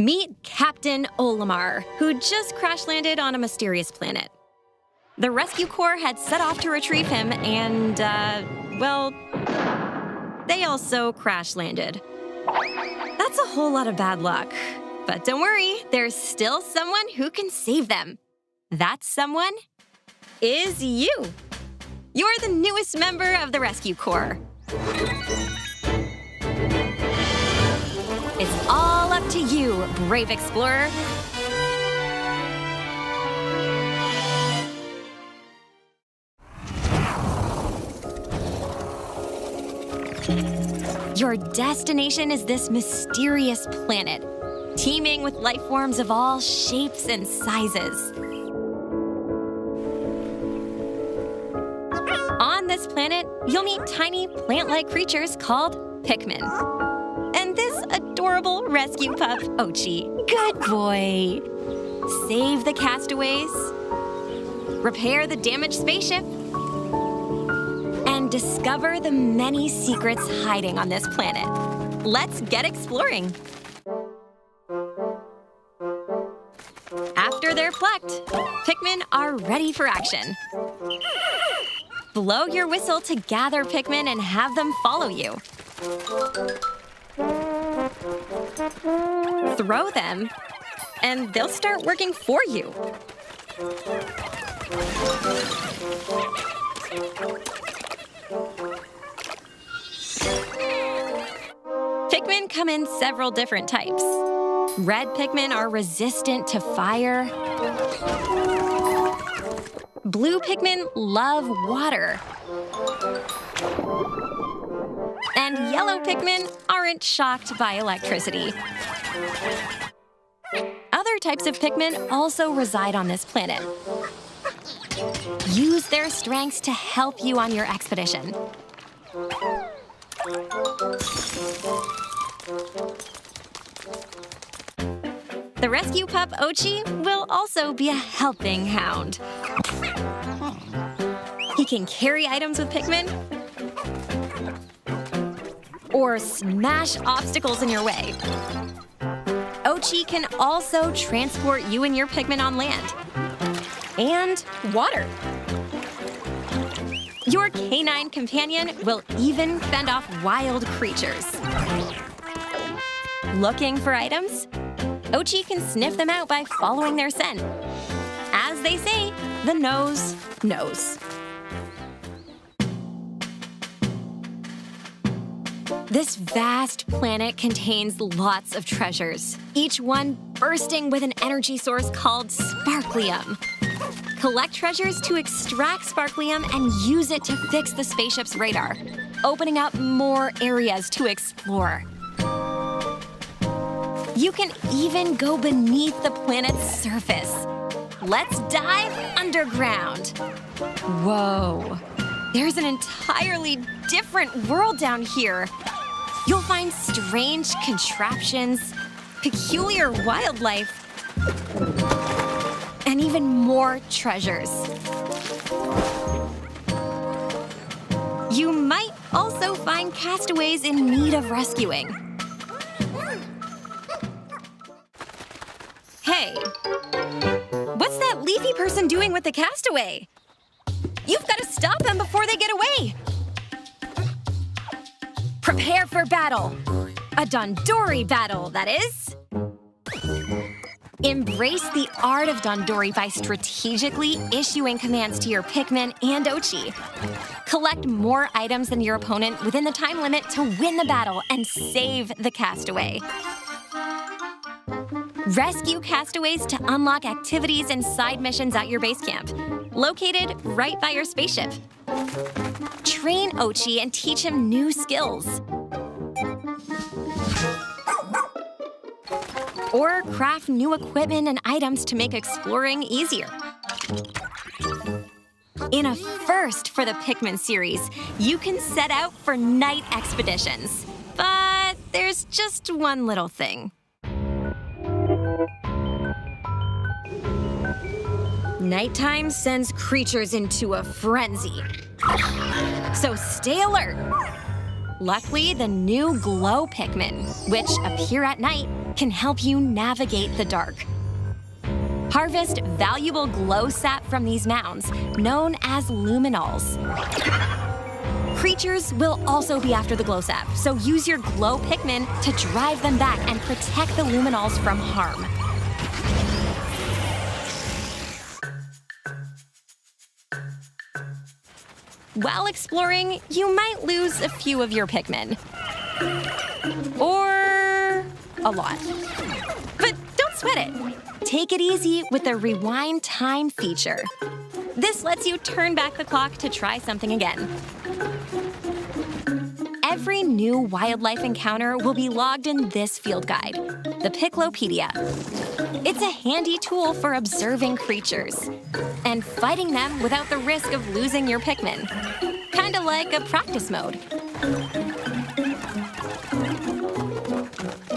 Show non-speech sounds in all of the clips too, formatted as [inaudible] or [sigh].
Meet Captain Olimar, who just crash landed on a mysterious planet. The rescue corps had set off to retrieve him, and, uh, well, they also crash landed. That's a whole lot of bad luck. But don't worry, there's still someone who can save them. That someone is you. You're the newest member of the rescue corps. To you, brave explorer. Your destination is this mysterious planet, teeming with life forms of all shapes and sizes. On this planet, you'll meet tiny plant-like creatures called Pikmin. Adorable rescue pup, Oatchi. Good boy. Save the castaways, repair the damaged spaceship, and discover the many secrets hiding on this planet. Let's get exploring. After they're plucked, Pikmin are ready for action. Blow your whistle to gather Pikmin and have them follow you. Throw them, and they'll start working for you. Pikmin come in several different types. Red Pikmin are resistant to fire. Blue Pikmin love water. And yellow Pikmin aren't shocked by electricity. Other types of Pikmin also reside on this planet. Use their strengths to help you on your expedition. The rescue pup Oatchi will also be a helping hound. He can carry items with Pikmin or smash obstacles in your way. Oatchi can also transport you and your Pikmin on land and water. Your canine companion will even fend off wild creatures. Looking for items? Oatchi can sniff them out by following their scent. As they say, the nose knows. This vast planet contains lots of treasures, each one bursting with an energy source called sparklium. Collect treasures to extract sparklium and use it to fix the spaceship's radar, opening up more areas to explore. You can even go beneath the planet's surface. Let's dive underground. Whoa, there's an entirely different world down here. You'll find strange contraptions, peculiar wildlife, and even more treasures. You might also find castaways in need of rescuing. Hey, what's that leafy person doing with the castaway? You've got to stop them before they get away! Prepare for battle! A Dondori battle, that is! Embrace the art of Dondori by strategically issuing commands to your Pikmin and Oatchi. Collect more items than your opponent within the time limit to win the battle and save the castaway. Rescue castaways to unlock activities and side missions at your base camp, located right by your spaceship. Train Oatchi and teach him new skills. Or craft new equipment and items to make exploring easier. In a first for the Pikmin series, you can set out for night expeditions. But there's just one little thing. Nighttime sends creatures into a frenzy. So stay alert. Luckily, the new Glow Pikmin, which appear at night, can help you navigate the dark. Harvest valuable glow sap from these mounds, known as Lumiknolls. Creatures will also be after the glow sap, so use your glow Pikmin to drive them back and protect the Lumiknolls from harm. While exploring, you might lose a few of your Pikmin. Or a lot. But don't sweat it. Take it easy with the Rewind Time feature. This lets you turn back the clock to try something again. Every new wildlife encounter will be logged in this field guide, the Piklopedia. It's a handy tool for observing creatures and fighting them without the risk of losing your Pikmin. Kinda like a practice mode.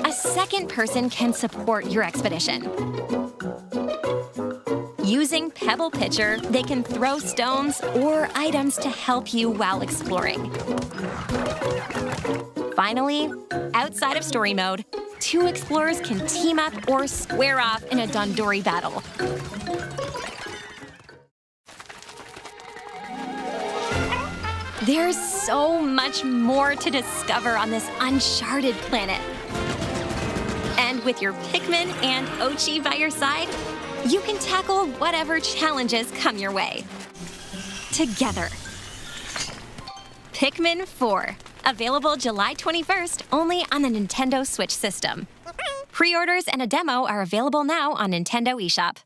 A second person can support your expedition. Using Pebble Pitcher, they can throw stones or items to help you while exploring. Finally, outside of story mode, two explorers can team up or square off in a Dondori battle. There's so much more to discover on this uncharted planet. And with your Pikmin and Oatchi by your side, you can tackle whatever challenges come your way. Together. Pikmin 4, available July 21st only on the Nintendo Switch system. [laughs] Pre orders and a demo are available now on Nintendo eShop.